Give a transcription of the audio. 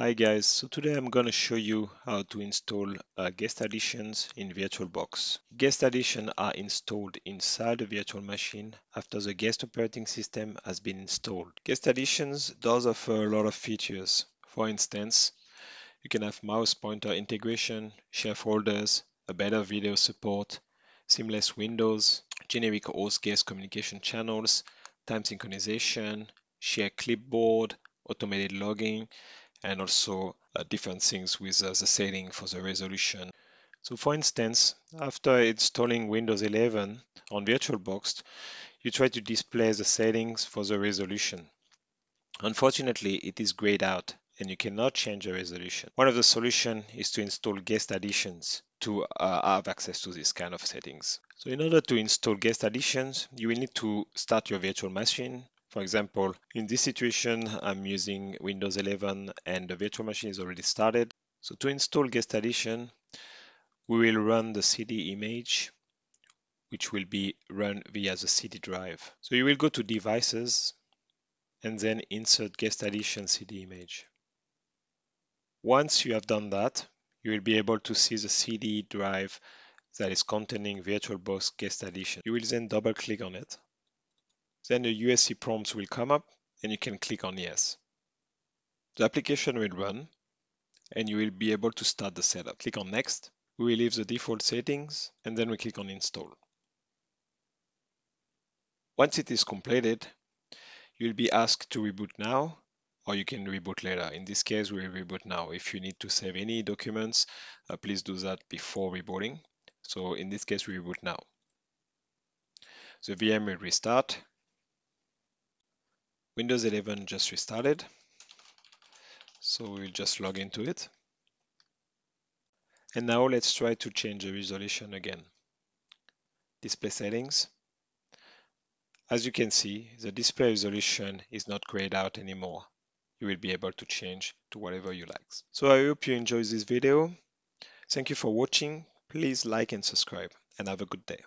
Hi guys, so today I'm going to show you how to install uh, guest additions in VirtualBox. Guest additions are installed inside the virtual machine after the guest operating system has been installed. Guest additions does offer a lot of features. For instance, you can have mouse pointer integration, share folders, a better video support, seamless windows, generic host guest communication channels, time synchronization, share clipboard, automated logging, and also uh, different things with uh, the setting for the resolution. So for instance, after installing Windows 11 on VirtualBox, you try to display the settings for the resolution. Unfortunately, it is grayed out and you cannot change the resolution. One of the solutions is to install guest additions to uh, have access to this kind of settings. So in order to install guest additions, you will need to start your virtual machine for example, in this situation, I'm using Windows 11 and the virtual machine is already started. So to install guest addition, we will run the CD image, which will be run via the CD drive. So you will go to devices and then insert guest addition CD image. Once you have done that, you will be able to see the CD drive that is containing VirtualBox guest addition. You will then double click on it then the UAC prompts will come up and you can click on yes. The application will run and you will be able to start the setup. Click on next. We will leave the default settings and then we click on install. Once it is completed, you'll be asked to reboot now or you can reboot later. In this case, we will reboot now. If you need to save any documents, uh, please do that before rebooting. So in this case, we reboot now. The VM will restart Windows 11 just restarted. So we'll just log into it. And now let's try to change the resolution again. Display settings. As you can see, the display resolution is not grayed out anymore. You will be able to change to whatever you like. So I hope you enjoyed this video. Thank you for watching. Please like and subscribe and have a good day.